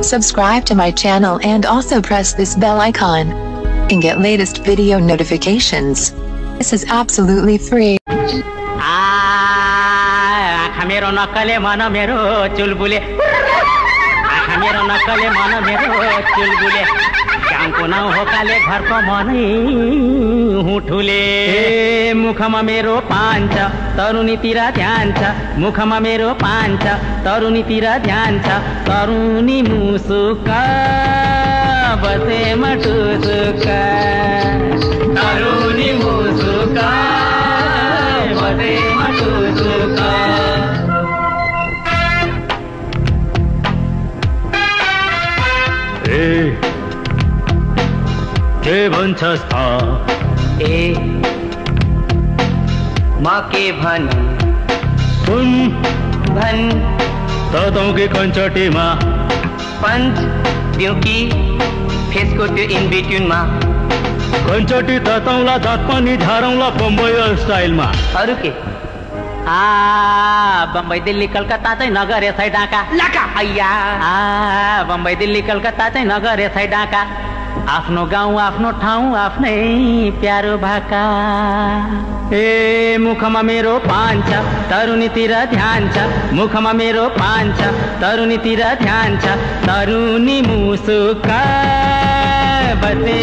Subscribe to my channel and also press this bell icon. And get latest video notifications. This is absolutely free. आ, आँखा मेरो नक्कले मन मेरो चुलबुले आँखा मेरो नक्कले मन मेरो चुलबुले गाउँको नाउँ हो काले घरको मनै हुठुले ए, मुखमा मेरो पान्छ तरुनीतिर ध्यान छ। मुखमा मेरो पान्छ तरुनीतिर ध्यान छ। तरुनी मुसुक बसेमा टुसुक तरुनी मुसुक बसेमा टुसुक ए के भन्छस् त? ए म के भनौँ। सुन। भन। तँके कञ्चटीमा। पञ्च दिउँ कि फेसको त्यो इन बिट्युनमा कञ्चटी तताउला दाँत पनि झारौँला बम्बई स्टाइलमा अरू के आ बम्बई दिल्ली कलकत्ता चाहिँ नगर यसै डाका। लाका। आइया आ बम्बई दिल्ली कलकत्ता चाहिँ नगर यसै डाका। आफ्नो गाउँ आफ्नो ठाउँ आफ्नै प्यारो भाका। ए मुखमा मेरो पान छ तरुनीतिर ध्यान छ। मुखमा मेरो पान छ तरुनीतिर ध्यान छ। तरुनी मुसुका बसे